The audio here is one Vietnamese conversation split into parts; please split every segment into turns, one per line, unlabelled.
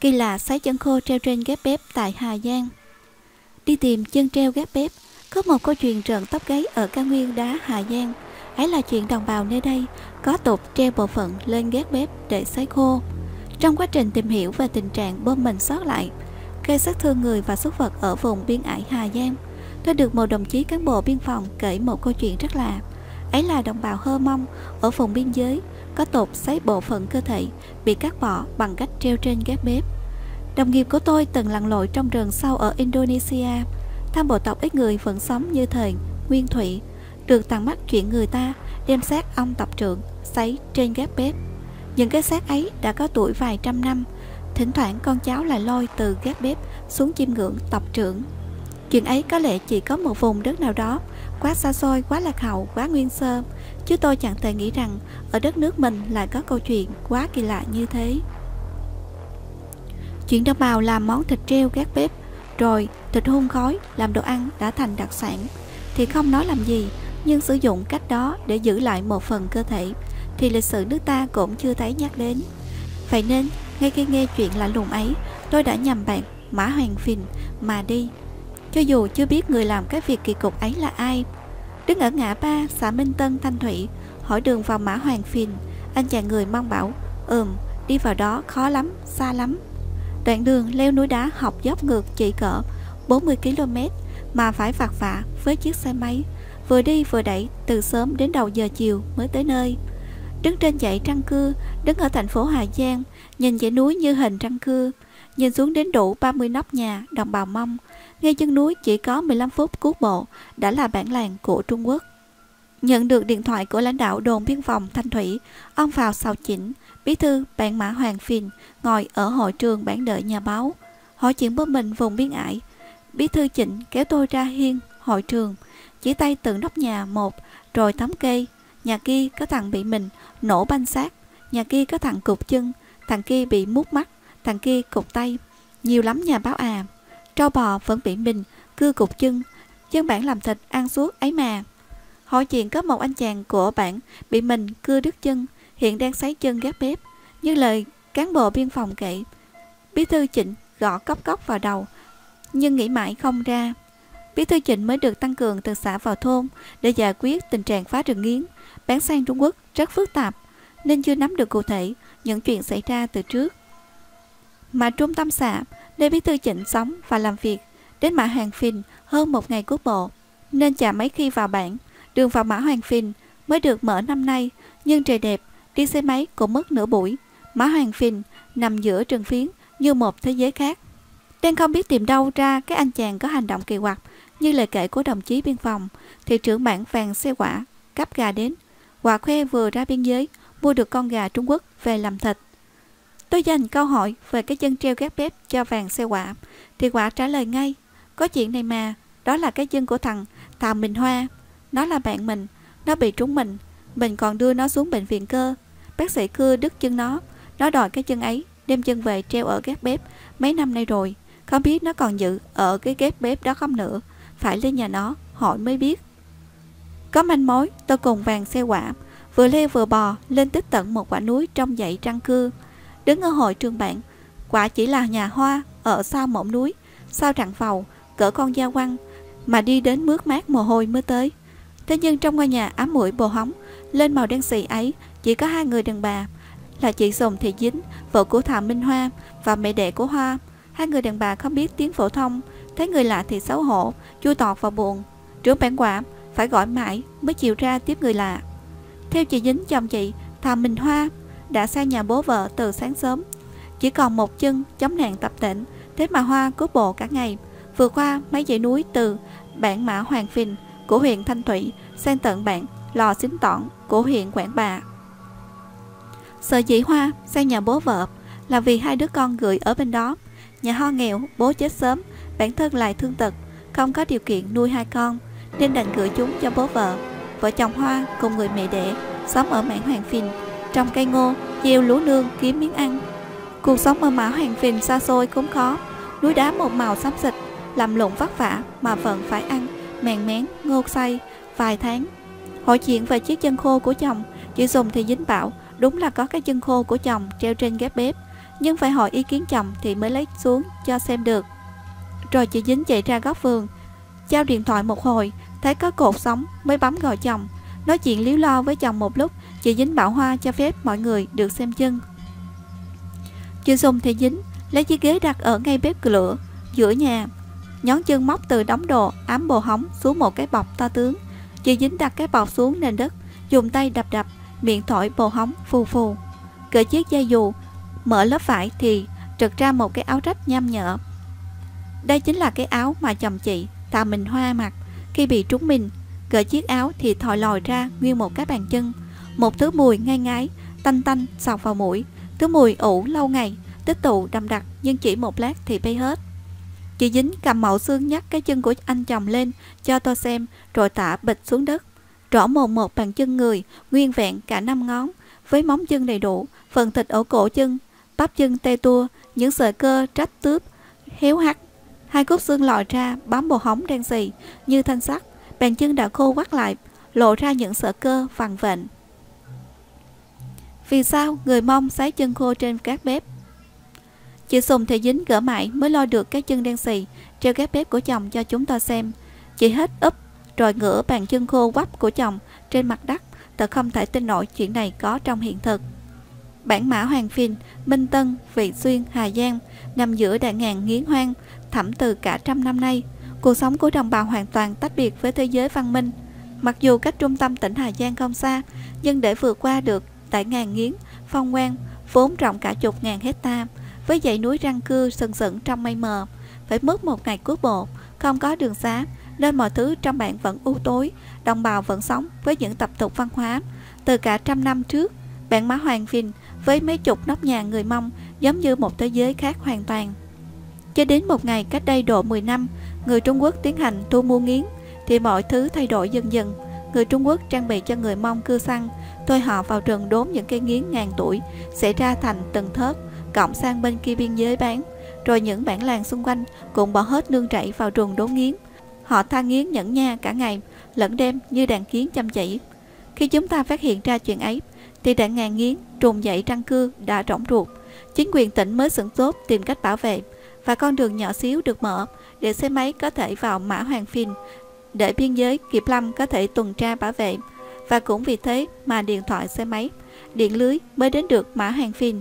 Kỳ lạ sấy chân khô treo trên ghép bếp tại Hà Giang. Đi tìm chân treo ghép bếp, Có một câu chuyện trợn tóc gáy ở cao nguyên đá Hà Giang. Ấy là chuyện đồng bào nơi đây Có tục treo bộ phận lên ghép bếp để sấy khô. Trong quá trình tìm hiểu về tình trạng bom mình sót lại, Gây sát thương người và súc vật ở vùng biên ải Hà Giang, Tôi được một đồng chí cán bộ biên phòng kể một câu chuyện rất lạ. Ấy là đồng bào Hơ Mông ở vùng biên giới có tột xấy bộ phận cơ thể bị cắt bỏ bằng cách treo trên gác bếp. Đồng nghiệp của tôi từng lặn lội trong rừng sâu ở Indonesia, thăm bộ tộc ít người vẫn sống như thời Nguyên Thủy, được tặng mắt chuyện người ta đem xác ông tộc trưởng xấy trên gác bếp. Những cái xác ấy đã có tuổi vài trăm năm, thỉnh thoảng con cháu lại lôi từ gác bếp xuống chiêm ngưỡng tộc trưởng. Chuyện ấy có lẽ chỉ có một vùng đất nào đó quá xa xôi, quá lạc hậu, quá nguyên sơ Chứ tôi chẳng thể nghĩ rằng ở đất nước mình lại có câu chuyện quá kỳ lạ như thế. Chuyện đồng bào làm món thịt treo gác bếp, Rồi thịt hun khói làm đồ ăn đã thành đặc sản. Thì không nói làm gì, Nhưng sử dụng cách đó để giữ lại một phần cơ thể, Thì lịch sử nước ta cũng chưa thấy nhắc đến. Vậy nên, ngay khi nghe chuyện lạ lùng ấy, Tôi đã nhầm bạn, Mã Hoàng Phìn mà đi. Cho dù chưa biết người làm cái việc kỳ cục ấy là ai Đứng ở ngã ba, xã Minh Tân, Thanh Thủy, Hỏi đường vào mã Hoàng Phìn. Anh chàng người mong bảo, Ừm, đi vào đó khó lắm, xa lắm. Đoạn đường leo núi đá học dốc ngược chỉ cỡ 40 km Mà phải vặt vả với chiếc xe máy. Vừa đi vừa đẩy từ sớm đến đầu giờ chiều mới tới nơi. Đứng trên dãy trăng cưa Đứng ở thành phố Hà Giang, Nhìn dãy núi như hình trăng cưa Nhìn xuống đến đủ 30 nóc nhà đồng bào mông ngay chân núi chỉ có 15 phút cuốc bộ đã là bản làng của Trung Quốc. Nhận được điện thoại của lãnh đạo đồn biên phòng Thanh Thủy, ông vào sào chỉnh, bí thư bạn mã Hoàng Phìn ngồi ở hội trường bản đợi nhà báo. Hỏi chuyện bố mình vùng biên ải, bí thư chỉnh kéo tôi ra hiên hội trường, chỉ tay từng nóc nhà một rồi tấm cây. Nhà kia có thằng bị mình nổ banh xác, nhà kia có thằng cục chân, thằng kia bị mút mắt, thằng kia cục tay. Nhiều lắm nhà báo à. Trâu bò vẫn bị mình cưa cục chân, Dân bản làm thịt ăn suốt ấy mà. Hỏi chuyện có một anh chàng của bản Bị mình cưa đứt chân, Hiện đang sấy chân gác bếp. Như lời cán bộ biên phòng kể, Bí thư chỉnh gõ cốc cốc vào đầu, Nhưng nghĩ mãi không ra. Bí thư chỉnh mới được tăng cường từ xã vào thôn Để giải quyết tình trạng phá rừng nghiến. Bán sang Trung Quốc rất phức tạp, Nên chưa nắm được cụ thể những chuyện xảy ra từ trước. Mà trung tâm xã Lê bí thư chỉnh sống và làm việc đến mã Hoàng Phìn hơn một ngày cuối bộ, nên chả mấy khi vào bản. Đường vào mã Hoàng Phìn mới được mở năm nay, nhưng trời đẹp, đi xe máy cũng mất nửa buổi. Mã Hoàng Phìn nằm giữa trường phiến như một thế giới khác. Đang không biết tìm đâu ra cái anh chàng có hành động kỳ quặc như lời kể của đồng chí biên phòng, thì trưởng bản vàng xe quả, cắp gà đến. Quả khoe vừa ra biên giới, mua được con gà Trung Quốc về làm thịt. Tôi dành câu hỏi về cái chân treo gác bếp cho vàng xe quả. Thì quả trả lời ngay, Có chuyện này mà, Đó là cái chân của thằng Thảo Minh Hoa. Nó là bạn mình, Nó bị trúng mình Mình còn đưa nó xuống bệnh viện cơ. Bác sĩ cưa đứt chân nó Nó đòi cái chân ấy, Đem chân về treo ở gác bếp Mấy năm nay rồi. Không biết nó còn giữ ở cái gác bếp đó không nữa? Phải lên nhà nó hỏi mới biết. Có manh mối, tôi cùng vàng xe quả, Vừa leo vừa bò lên tích tận một quả núi trong dãy trăng cưa. Đứng ở hội trường bạn. Quả chỉ là nhà hoa Ở sau mỏm núi. Sau rặng phầu, Cỡ con da quăng, Mà đi đến mướt mát mồ hôi mới tới. Thế nhưng trong ngôi nhà ám mũi bồ hóng, Lên màu đen xì ấy, Chỉ có hai người đàn bà, Là chị Sùng Thị Dính, Vợ của Thảo Minh Hoa, Và mẹ đẻ của Hoa. Hai người đàn bà không biết tiếng phổ thông, Thấy người lạ thì xấu hổ, Chua tọt và buồn. Trưởng bản quả Phải gọi mãi Mới chịu ra tiếp người lạ. Theo chị Dính chồng chị, Thảo Minh Hoa đã sang nhà bố vợ từ sáng sớm. Chỉ còn một chân chống nạn tập tỉnh, thế mà Hoa cứ bộ cả ngày, Vừa qua mấy dãy núi từ bản mã Hoàng Phìn của huyện Thanh Thủy sang tận bản Lò Xính Tỏn của huyện Quảng Bà. Sợ dĩ Hoa sang nhà bố vợ là vì hai đứa con gửi ở bên đó. Nhà hoa nghèo, bố chết sớm, bản thân lại thương tật, không có điều kiện nuôi hai con, nên đành gửi chúng cho bố vợ. Vợ chồng Hoa cùng người mẹ đẻ sống ở mảng Hoàng Phìn trong cây ngô, gieo lúa nương kiếm miếng ăn. Cuộc sống mơ mã hoàng phình xa xôi khốn khó, núi đá một màu xám xịt, làm lụng vất vả mà vẫn phải ăn, mèn mén, ngô say, vài tháng. Hỏi chuyện về chiếc chân khô của chồng, chị Dùng thì dính bảo đúng là có cái chân khô của chồng treo trên ghép bếp. nhưng phải hỏi ý kiến chồng thì mới lấy xuống cho xem được. Rồi chị Dính chạy ra góc vườn, trao điện thoại một hồi, thấy có cột sống mới bấm gọi chồng. Nói chuyện líu lo với chồng một lúc, chị Dính bảo Hoa cho phép mọi người được xem chân. Chưa dùng thì Dính lấy chiếc ghế đặt ở ngay bếp lửa giữa nhà, nhón chân móc từ đóng đồ ám bồ hóng xuống một cái bọc to tướng. Chị Dính đặt cái bọc xuống nền đất, dùng tay đập đập, miệng thổi bồ hóng phù phù. Cởi chiếc dây dù, mở lớp vải thì trật ra một cái áo rách nham nhở. Đây chính là cái áo mà chồng chị, Tạ Mình Hoa mặc khi bị trúng mình. Cởi chiếc áo thì thòi lòi ra nguyên một cái bàn chân. Một thứ mùi ngai ngái, tanh tanh sọc vào mũi. Thứ mùi ủ lâu ngày, tích tụ đậm đặc nhưng chỉ một lát thì bay hết. Chị dính cầm mẫu xương nhắc cái chân của anh chồng lên cho tôi xem rồi tả bịch xuống đất. Rõ mồn một bàn chân người, nguyên vẹn cả năm ngón, với móng chân đầy đủ, phần thịt ở cổ chân, bắp chân tê tua, những sợi cơ trách tướp, héo hắt. Hai cốt xương lòi ra, bám bồ hóng đen xì, như thanh sắt, bàn chân đã khô quắt lại, lộ ra những sợi cơ vằn vện. Vì sao người mong sái chân khô trên các bếp? Chị Sùng thì dính gỡ mãi mới lo được cái chân đen xì treo các bếp của chồng cho chúng ta xem. Chị hết úp rồi ngửa bàn chân khô quắp của chồng trên mặt đất. Thật không thể tin nổi chuyện này có trong hiện thực. Bản mã Hoàng phiên Minh Tân, Vị Xuyên, Hà Giang nằm giữa đại ngàn nghiến hoang, thẳm từ cả trăm năm nay. Cuộc sống của đồng bào hoàn toàn tách biệt với thế giới văn minh. Mặc dù cách trung tâm tỉnh Hà Giang không xa, nhưng để vượt qua được tại ngàn nghiến, phong quang, vốn rộng cả chục ngàn hecta với dãy núi răng cưa sừng sững trong mây mờ, phải mất một ngày cướp bộ, không có đường xá, nên mọi thứ trong bạn vẫn u tối, đồng bào vẫn sống với những tập tục văn hóa. Từ cả trăm năm trước, bạn má Hoàng phình với mấy chục nóc nhà người Mông giống như một thế giới khác hoàn toàn. Cho đến một ngày cách đây độ 10 năm, người Trung Quốc tiến hành thu mua nghiến, thì mọi thứ thay đổi dần dần. Người Trung Quốc trang bị cho người Mông cưa săn, tôi họ vào rừng đốn những cây nghiến ngàn tuổi, sẽ ra thành từng thớt, cộng sang bên kia biên giới bán. Rồi những bản làng xung quanh cũng bỏ hết nương rẫy vào rừng đốn nghiến. Họ tha nghiến nhẫn nha cả ngày, lẫn đêm như đàn kiến chăm chỉ. Khi chúng ta phát hiện ra chuyện ấy, thì đạn ngàn nghiến, trùng dậy trăng cư đã rỗng ruột. Chính quyền tỉnh mới sửng sốt tìm cách bảo vệ và con đường nhỏ xíu được mở để xe máy có thể vào mã hoàng phìn để biên giới Kiệp Lâm có thể tuần tra bảo vệ và cũng vì thế mà điện thoại xe máy, điện lưới mới đến được mã hàng phìn.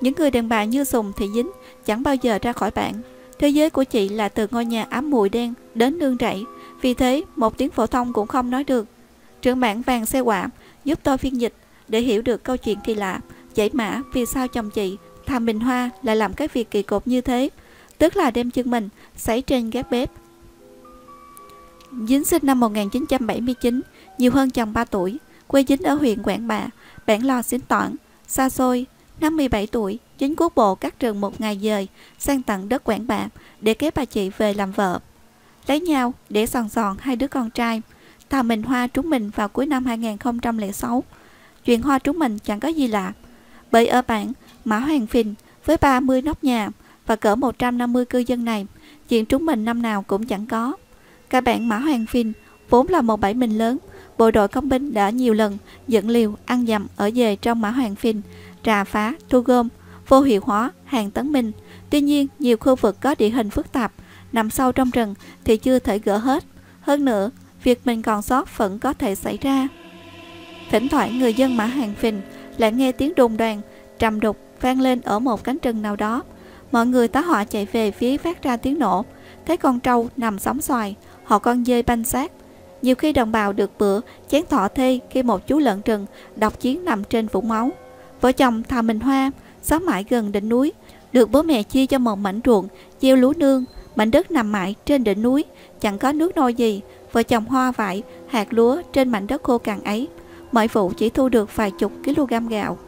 Những người đàn bà như Sùng thì dính chẳng bao giờ ra khỏi bạn. Thế giới của chị là từ ngôi nhà ám mùi đen đến nương rẫy, vì thế một tiếng phổ thông cũng không nói được. Trưởng bản vàng xe quả giúp tôi phiên dịch để hiểu được câu chuyện kỳ lạ, giải mã vì sao chồng chị Thàm Bình Hoa lại làm cái việc kỳ cục như thế, tức là đem chân mình sấy trên gác bếp. Dính sinh năm 1979, nhiều hơn chồng 3 tuổi, quê dính ở huyện Quảng Bạ, bản Lò Xín toản, xa xôi, năm 17 tuổi, chính quốc bộ các trường một ngày dời sang tận đất Quảng Bạ để kéo bà chị về làm vợ. Lấy nhau để sòn sòn hai đứa con trai. Thà mình hoa trúng mình vào cuối năm 2006. Chuyện hoa trúng mình chẳng có gì lạ. Bởi ở bản Mã Hoàng Phìn với 30 nóc nhà và cỡ 150 cư dân này, chuyện trúng mình năm nào cũng chẳng có. Cả bản Mã Hoàng Phìn vốn là một bãi mình lớn, bộ đội công binh đã nhiều lần dẫn liều ăn dặm ở về trong Mã Hoàng Phìn trà phá, thu gom, vô hiệu hóa, hàng tấn minh. Tuy nhiên, nhiều khu vực có địa hình phức tạp, nằm sâu trong rừng thì chưa thể gỡ hết. Hơn nữa, việc mình còn sót vẫn có thể xảy ra. Thỉnh thoảng người dân mã hàng phình lại nghe tiếng đùng đoàn, trầm đục vang lên ở một cánh rừng nào đó. Mọi người tá họa chạy về phía phát ra tiếng nổ, thấy con trâu nằm sóng xoài, họ con dơi banh xác. Nhiều khi đồng bào được bữa chén thọ thê khi một chú lợn rừng độc chiến nằm trên vũng máu. Vợ chồng Thà Minh Hoa sống mãi gần đỉnh núi, được bố mẹ chia cho một mảnh ruộng gieo lúa nương, mảnh đất nằm mãi trên đỉnh núi, chẳng có nước nôi gì. Vợ chồng hoa vải, hạt lúa trên mảnh đất khô cằn ấy, mỗi vụ chỉ thu được vài chục kg gạo.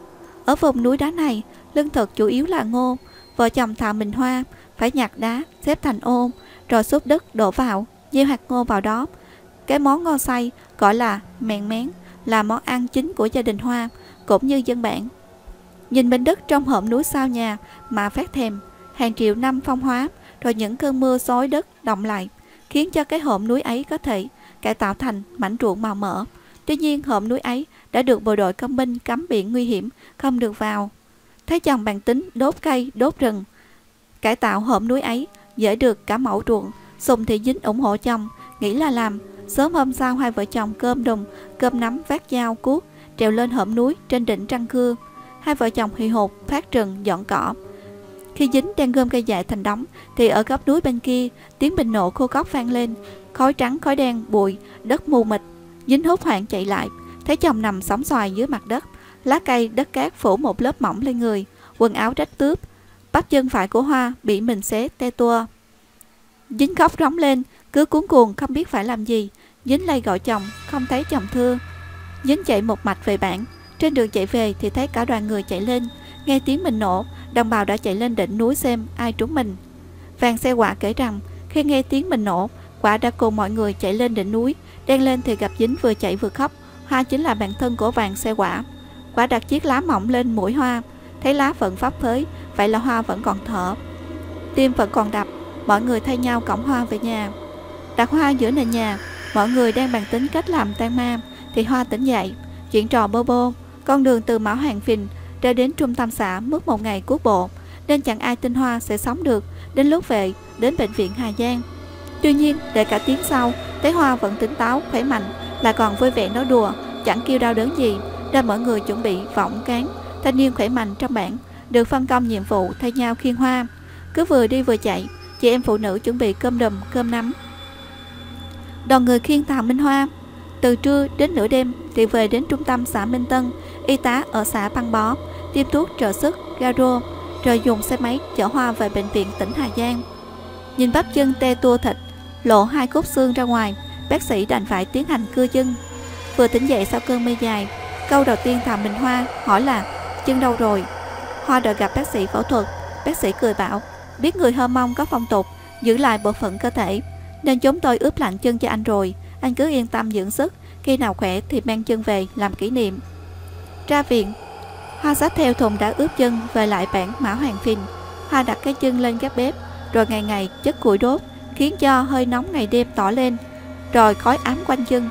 Ở vùng núi đá này, lương thực chủ yếu là ngô. Vợ chồng Thà Minh Hoa phải nhặt đá xếp thành ôm, rồi xúc đất đổ vào, gieo hạt ngô vào đó. Cái món ngon say gọi là mèn mén là món ăn chính của gia đình Hoa, cũng như dân bản. Nhìn bên đất trong hõm núi sao nhà mà phát thèm, hàng triệu năm phong hóa, rồi những cơn mưa xối đất động lại, khiến cho cái hõm núi ấy có thể cải tạo thành mảnh ruộng màu mỡ. Tuy nhiên hõm núi ấy đã được bộ đội công binh cấm biển nguy hiểm, không được vào. Thấy chồng bàn tính đốt cây, đốt rừng, cải tạo hộm núi ấy, dễ được cả mẫu ruộng. Sùng thì dính ủng hộ chồng, nghĩ là làm. Sớm hôm sau hai vợ chồng cơm đùng, cơm nắm vác dao cuốc, trèo lên hõm núi trên đỉnh trăng khưa. Hai vợ chồng hì hục phát rừng dọn cỏ. Khi dính đang gom cây dại thành đống thì ở góc núi bên kia tiếng bình nộ khô cóc vang lên, khói trắng khói đen bụi, đất mù mịt. Dính hốt hoảng chạy lại, thấy chồng nằm sóng xoài dưới mặt đất, lá cây đất cát phủ một lớp mỏng lên người, quần áo rách tướp, bắp chân phải của Hoa bị mình xé te tua. Dính khóc rống lên, cứ cuốn cuồng không biết phải làm gì. Dính lay gọi chồng, không thấy chồng thưa. Dính chạy một mạch về bản. Trên đường chạy về thì thấy cả đoàn người chạy lên. Nghe tiếng mình nổ, đồng bào đã chạy lên đỉnh núi xem ai trúng mình. Vàng xe quả kể rằng, khi nghe tiếng mình nổ, quả đã cùng mọi người chạy lên đỉnh núi. Đen lên thì gặp dính vừa chạy vừa khóc. Hoa chính là bạn thân của vàng xe quả. Quả đặt chiếc lá mỏng lên mũi hoa. Thấy lá vẫn pháp phới, vậy là hoa vẫn còn thở. Tim vẫn còn đập, mọi người thay nhau cổng hoa về nhà. Đặt hoa giữa nền nhà, mọi người đang bàn tính cách làm tan ma, thì hoa tỉnh dậy. Chuyện trò bô bô, con đường từ Mão Hàng Phình ra đến trung tâm xã mất một ngày cuốc bộ, nên chẳng ai tin Hoa sẽ sống được đến lúc về đến bệnh viện Hà Giang. Tuy nhiên, để cả tiếng sau, thấy Hoa vẫn tỉnh táo, khỏe mạnh, là còn vui vẻ nói đùa, chẳng kêu đau đớn gì, nên mọi người chuẩn bị vọng cán. Thanh niên khỏe mạnh trong bản, được phân công nhiệm vụ thay nhau khiên Hoa. Cứ vừa đi vừa chạy, chị em phụ nữ chuẩn bị cơm đùm, cơm nắm. Đoàn người khiêng Thảo Minh Hoa từ trưa đến nửa đêm thì về đến trung tâm xã Minh Tân, y tá ở xã Băng Bó, tiêm thuốc trợ sức, garo, rồi dùng xe máy chở Hoa về bệnh viện tỉnh Hà Giang. Nhìn bắp chân tê tua thịt, lộ hai cốt xương ra ngoài, bác sĩ đành phải tiến hành cưa chân. Vừa tỉnh dậy sau cơn mê dài, câu đầu tiên Thảo Minh Hoa hỏi là chân đâu rồi? Hoa đợi gặp bác sĩ phẫu thuật, bác sĩ cười bảo, biết người hơ mông có phong tục, giữ lại bộ phận cơ thể, nên chúng tôi ướp lạnh chân cho anh rồi, anh cứ yên tâm dưỡng sức, khi nào khỏe thì mang chân về làm kỷ niệm. Ra viện, Hoa xách theo thùng đã ướp chân về lại bản Mã Hoàng Phình. Hoa đặt cái chân lên gác bếp, rồi ngày ngày chất củi đốt, khiến cho hơi nóng ngày đêm tỏ lên, rồi khói ám quanh chân,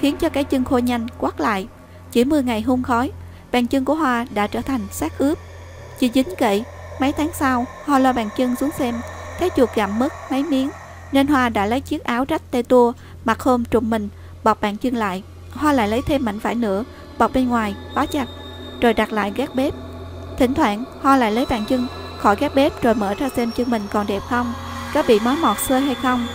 khiến cho cái chân khô nhanh quắt lại. Chỉ 10 ngày hung khói, bàn chân của Hoa đã trở thành xác ướp. Chỉ dính gậy mấy tháng sau, Hoa lo bàn chân xuống xem, thấy chuột gặm mất mấy miếng, nên Hoa đã lấy chiếc áo rách tê tua, mặc hôm trùm mình, bọc bàn chân lại. Hoa lại lấy thêm mảnh vải nữa, bọc bên ngoài, bó chặt, rồi đặt lại gác bếp. Thỉnh thoảng, Hoa lại lấy bàn chân khỏi gác bếp rồi mở ra xem chân mình còn đẹp không, có bị mối mọt xơi hay không.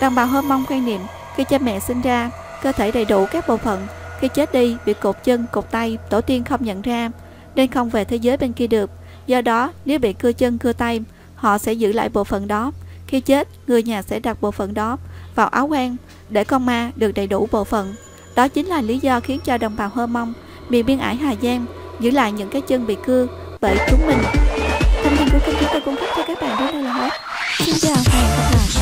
Đàn bà hôm mong quan niệm khi cha mẹ sinh ra, cơ thể đầy đủ các bộ phận, khi chết đi bị cột chân, cột tay, tổ tiên không nhận ra, nên không về thế giới bên kia được. Do đó, nếu bị cưa chân, cưa tay, họ sẽ giữ lại bộ phận đó. Khi chết, người nhà sẽ đặt bộ phận đó vào áo quan để con ma được đầy đủ bộ phận. Đó chính là lý do khiến cho đồng bào Hơ Mông, miền biên ải Hà Giang giữ lại những cái chân bị cưa bởi chúng mình. Thông tin của kênh chúng tôi cung cấp cho các bạn đến đây là hết. Xin chào và hẹn gặp lại.